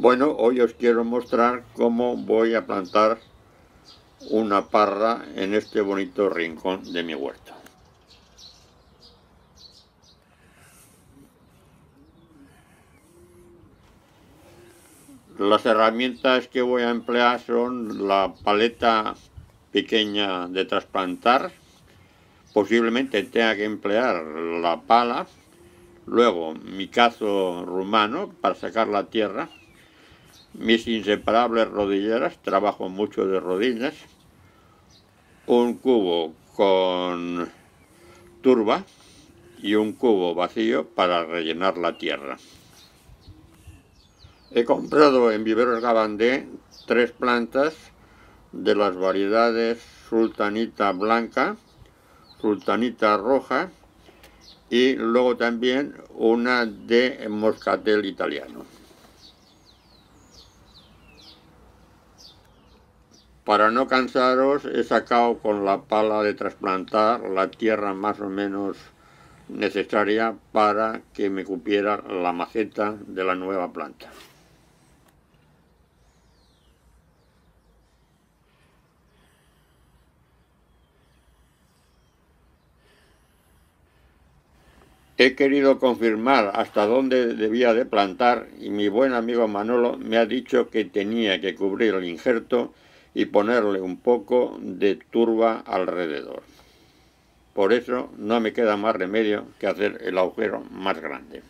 Bueno, hoy os quiero mostrar cómo voy a plantar una parra en este bonito rincón de mi huerto. Las herramientas que voy a emplear son la paleta pequeña de trasplantar, posiblemente tenga que emplear la pala, luego mi cazo rumano para sacar la tierra, mis inseparables rodilleras, trabajo mucho de rodillas, un cubo con turba y un cubo vacío para rellenar la tierra. He comprado en Viveros Gabandé tres plantas de las variedades sultanita blanca, sultanita roja y luego también una de moscatel italiano. Para no cansaros, he sacado con la pala de trasplantar la tierra más o menos necesaria para que me cupiera la maceta de la nueva planta. He querido confirmar hasta dónde debía de plantar y mi buen amigo Manolo me ha dicho que tenía que cubrir el injerto y ponerle un poco de turba alrededor. Por eso no me queda más remedio que hacer el agujero más grande.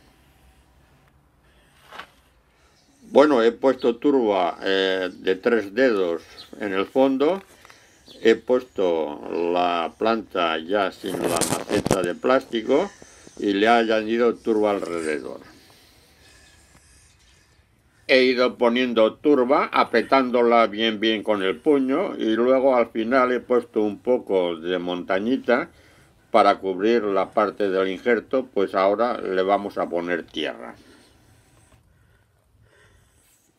Bueno, he puesto turba eh, de tres dedos en el fondo. He puesto la planta ya sin la maceta de plástico y le he añadido turba alrededor he ido poniendo turba, apretándola bien bien con el puño y luego al final he puesto un poco de montañita para cubrir la parte del injerto, pues ahora le vamos a poner tierra.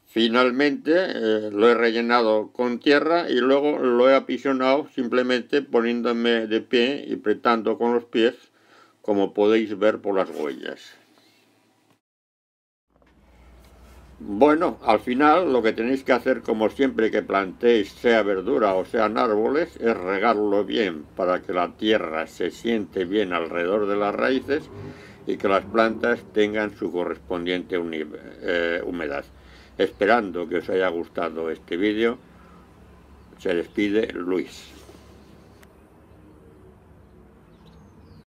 Finalmente eh, lo he rellenado con tierra y luego lo he apisionado simplemente poniéndome de pie y apretando con los pies, como podéis ver por las huellas. Bueno, al final lo que tenéis que hacer como siempre que plantéis, sea verdura o sean árboles, es regarlo bien para que la tierra se siente bien alrededor de las raíces y que las plantas tengan su correspondiente eh, humedad. Esperando que os haya gustado este vídeo, se despide Luis.